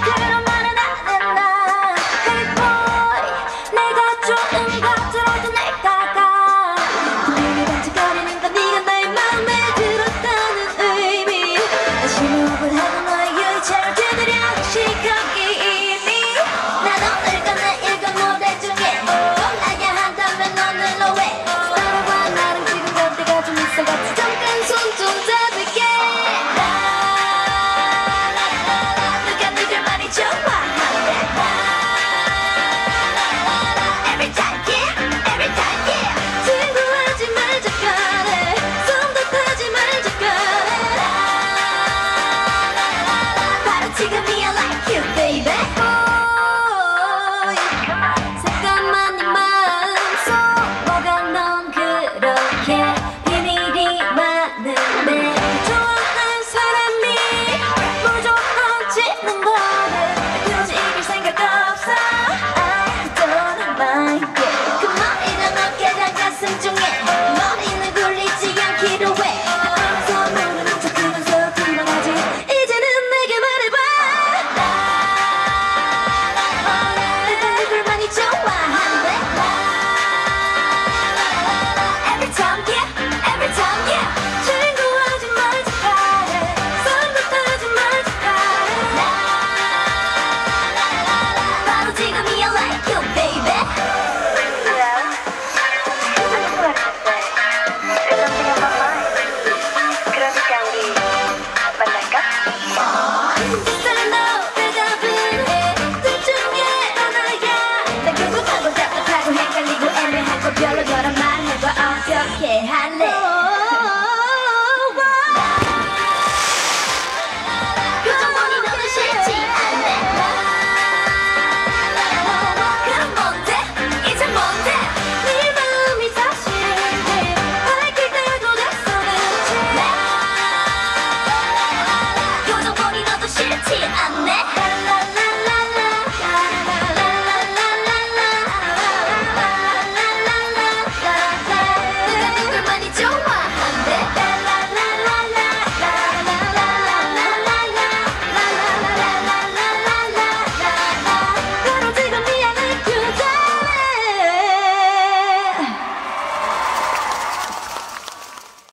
Get it on